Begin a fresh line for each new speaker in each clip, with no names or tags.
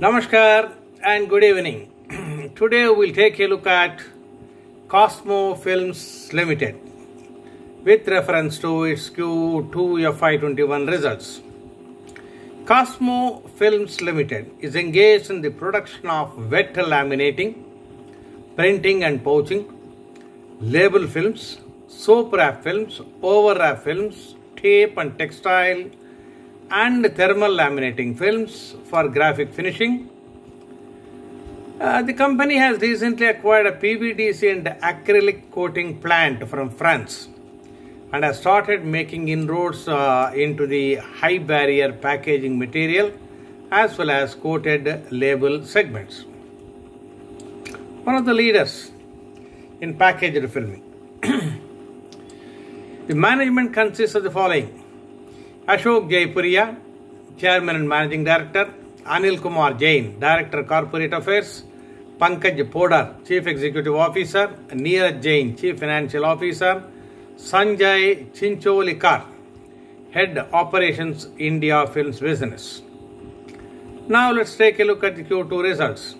Namaskar and good evening. Today we'll take a look at Cosmo Films Limited with reference to its Q2 FY21 results. Cosmo Films Limited is engaged in the production of wet laminating, printing and pouching, label films, soap wrap films, overwrap films, tape and textile, and thermal laminating films for graphic finishing. Uh, the company has recently acquired a PVDC and acrylic coating plant from France and has started making inroads uh, into the high barrier packaging material as well as coated label segments. One of the leaders in packaged filming. the management consists of the following Ashok Jaipuria, Chairman and Managing Director, Anil Kumar Jain, Director Corporate Affairs, Pankaj Poddar, Chief Executive Officer, Neeraj Jain, Chief Financial Officer, Sanjay Chincholikar, Head Operations India Films Business. Now let's take a look at the Q2 results.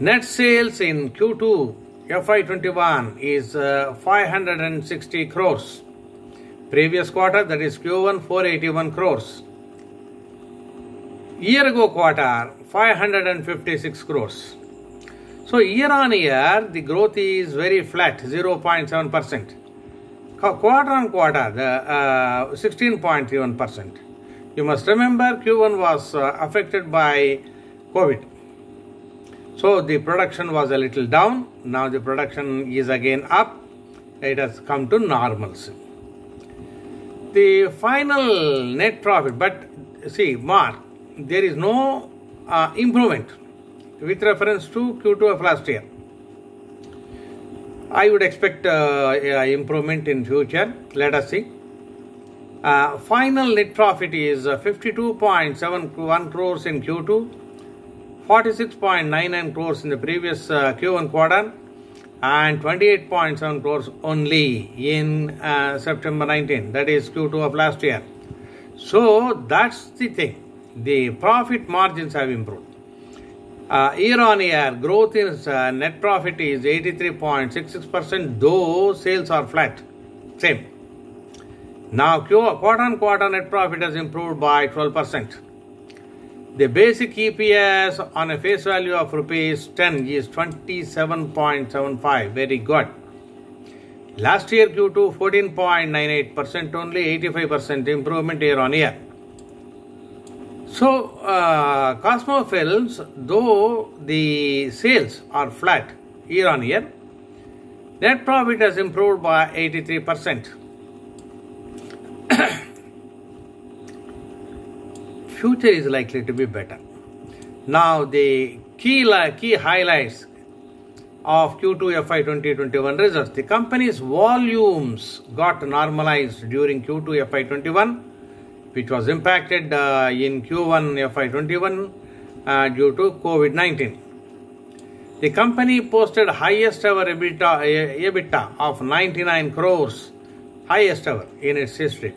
Net sales in Q2 FY21 is uh, 560 crores previous quarter that is q1 481 crores. Year ago quarter 556 crores. So year on year the growth is very flat 0.7 percent. Quarter on quarter the uh, percent. You must remember q1 was uh, affected by covid. So the production was a little down. Now the production is again up. It has come to normalcy the final net profit, but see, mark, there is no uh, improvement with reference to Q2 of last year. I would expect uh, improvement in future. Let us see. Uh, final net profit is 52.71 crores in Q2, 46.99 crores in the previous Q1 quarter, and 28.7 crores only in uh, September 19, that is Q2 of last year. So that's the thing. The profit margins have improved. Uh, year on year, growth in uh, net profit is 83.66%, though sales are flat. Same. Now, quarter on quarter net profit has improved by 12%. The basic EPS on a face value of rupees 10 is 27.75. Very good. Last year Q2 14.98% only 85% improvement year on year. So uh, Cosmo Films, though the sales are flat year on year, net profit has improved by 83%. Future is likely to be better. Now, the key, key highlights of Q2 FY 2021 results. The company's volumes got normalized during Q2 FY 21, which was impacted uh, in Q1 FY 21 uh, due to COVID 19. The company posted highest ever EBITDA, EBITDA of 99 crores, highest ever in its history.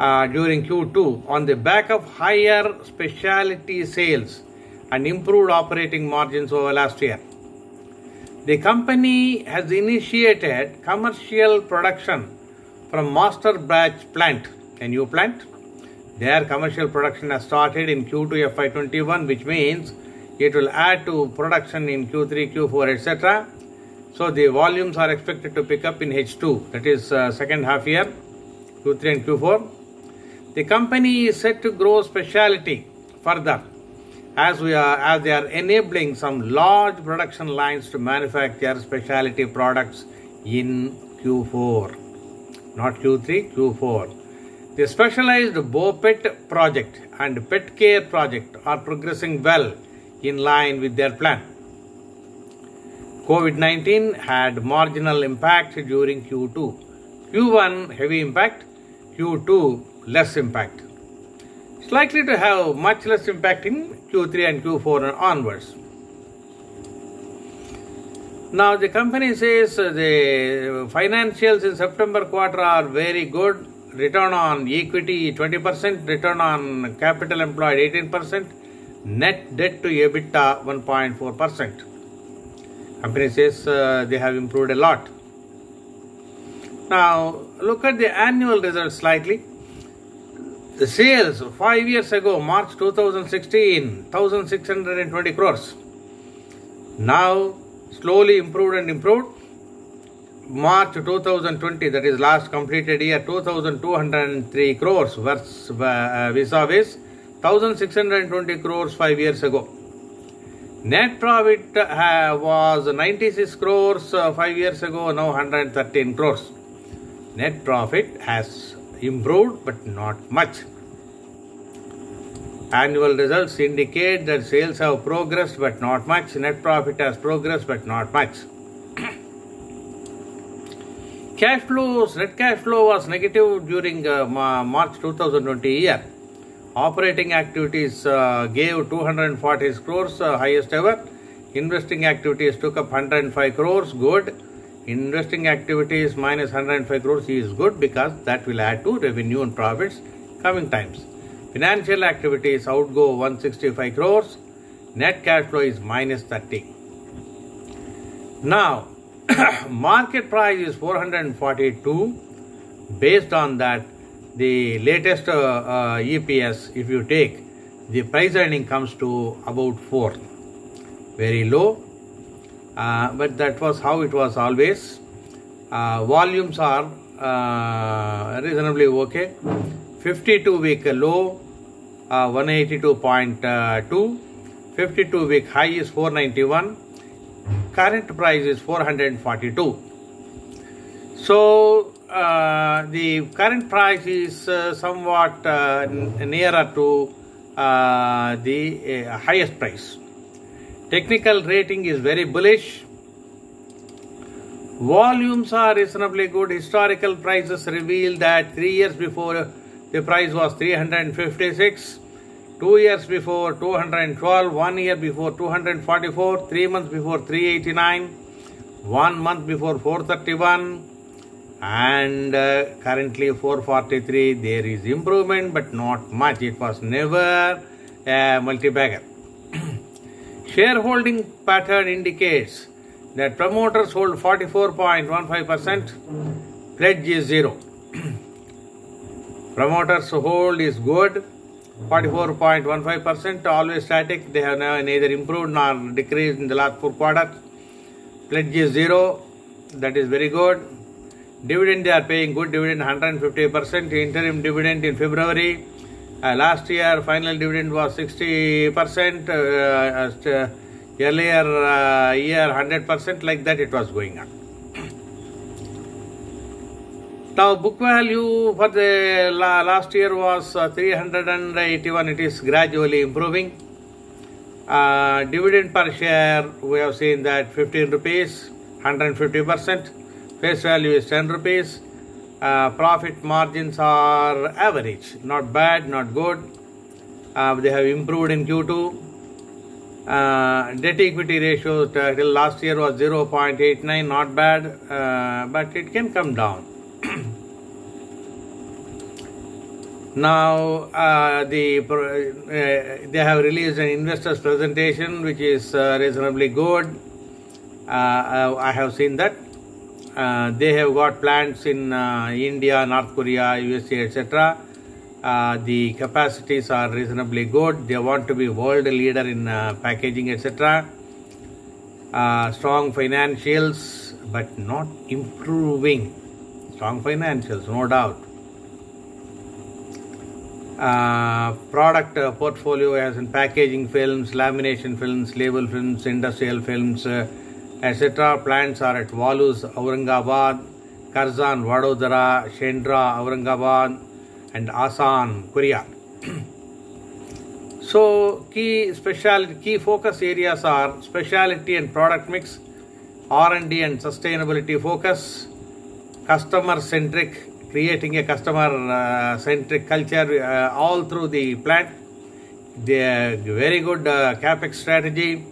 Uh, during Q2 on the back of higher specialty sales and improved operating margins over last year. The company has initiated commercial production from Master Batch plant, a new plant. Their commercial production has started in Q2 FY21, which means it will add to production in Q3, Q4, etc. So the volumes are expected to pick up in H2, that is uh, second half year, Q3 and Q4. The company is set to grow specialty further as we are as they are enabling some large production lines to manufacture specialty products in Q4, not Q3, Q4. The specialized BOPET project and pet care project are progressing well in line with their plan. COVID-19 had marginal impact during Q2. Q1 heavy impact, Q2 less impact. It's likely to have much less impact in Q3 and Q4 and onwards. Now the company says the financials in September quarter are very good. Return on equity 20%, return on capital employed 18%, Net debt to EBITDA 1.4%. Company says uh, they have improved a lot. Now, look at the annual results slightly. The sales five years ago, March 2016, 1620 crores. Now, slowly improved and improved. March 2020, that is last completed year, 2203 crores versus uh, vis-a-vis 1620 crores five years ago. Net profit uh, was 96 crores uh, five years ago, now 113 crores. Net profit has improved but not much. Annual results indicate that sales have progressed but not much. Net profit has progressed but not much. cash flows, net cash flow was negative during uh, March 2020 year. Operating activities uh, gave 240 crores, uh, highest ever. Investing activities took up 105 crores, good. Investing activities minus 105 crores is good because that will add to revenue and profits coming times. Financial activities outgo 165 crores. Net cash flow is minus 30. Now, market price is 442 based on that the latest uh, uh, EPS if you take the price earning comes to about 4 very low. Uh, but that was how it was always. Uh, volumes are uh, reasonably okay 52 week low uh, 182.2 52 week high is 491 current price is 442 so uh, the current price is uh, somewhat uh, nearer to uh, the uh, highest price. Technical rating is very bullish. Volumes are reasonably good. Historical prices reveal that 3 years before the price was 356 two years before 212, one year before 244, three months before 389, one month before 431, and uh, currently 443. There is improvement, but not much. It was never a multi-bagger. Shareholding pattern indicates that promoters hold 44.15%, pledge is zero. promoters hold is good 44.15% always static. They have neither improved nor decreased in the last four quarters. Pledge is zero. That is very good. Dividend they are paying good dividend 150%. Interim dividend in February. Uh, last year final dividend was 60%. Uh, uh, earlier uh, year 100% like that it was going on. Now, book value for the last year was uh, 381. It is gradually improving. Uh, dividend per share, we have seen that 15 rupees, 150 percent. Face value is 10 rupees. Uh, profit margins are average, not bad, not good. Uh, they have improved in Q2. Uh, debt equity ratio till last year was 0.89, not bad, uh, but it can come down. Now uh, the uh, they have released an investors presentation which is uh, reasonably good. Uh, i have seen that. Uh, they have got plants in uh, india north korea usa etc the capacities are reasonably good. They want to be world leader in packaging etc strong financials but not improving. Strong financials no doubt uh, product uh, portfolio as in packaging films, lamination films, label films, industrial films, uh, etc. Plants are at Waluj, Aurangabad, Karjan, Vadodara, Shendra, Aurangabad, and Asan, Korea. so, key specialty, key focus areas are specialty and product mix, R&D and sustainability focus, customer centric creating a customer uh, centric culture uh, all through the plant. The very good uh, capex strategy.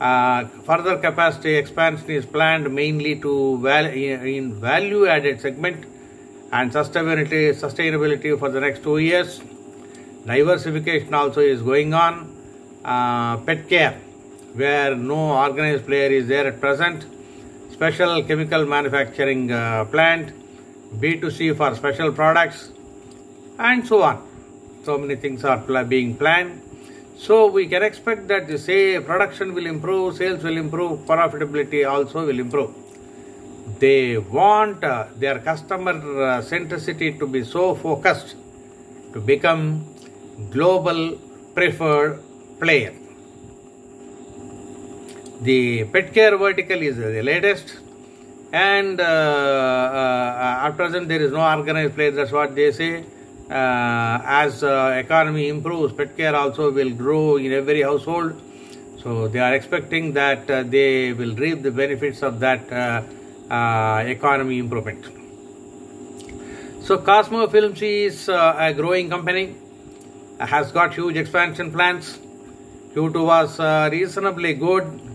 Uh, further capacity expansion is planned mainly to val in value added segment and sustainability sustainability for the next two years. Diversification also is going on. uh, pet care, where no organized player is there at present, special chemical manufacturing uh, plant, B2C for special products, and so on. So many things are being planned. So we can expect that the say production will improve, sales will improve, profitability also will improve. They want uh, their customer uh, centricity to be so focused to become global preferred player. The pet care vertical is the latest, and uh, uh, at present there is no organized player. That's what they say. Uh, as uh, economy improves, pet care also will grow in every household. So they are expecting that uh, they will reap the benefits of that uh, uh, economy improvement. So Cosmo Films is uh, a growing company, has got huge expansion plans. Q2 was uh, reasonably good.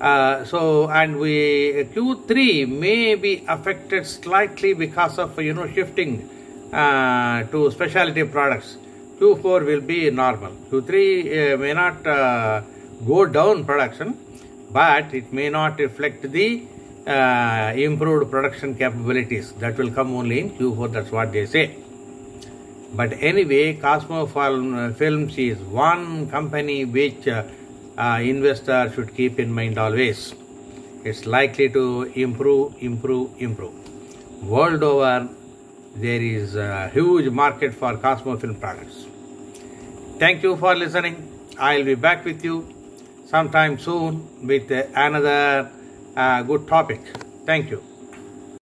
Uh, so and we Q3 may be affected slightly because of you know shifting uh, to specialty products. Q4 will be normal. Q3 uh, may not uh, go down production, but it may not reflect the uh, improved production capabilities. That will come only in Q4. That's what they say. But anyway, Cosmo Film- Films is one company which uh, investor should keep in mind always. It's likely to improve, improve, improve. World over, there is a huge market for Cosmo Film products. Thank you for listening. I'll be back with you sometime soon with another uh, good topic. Thank you.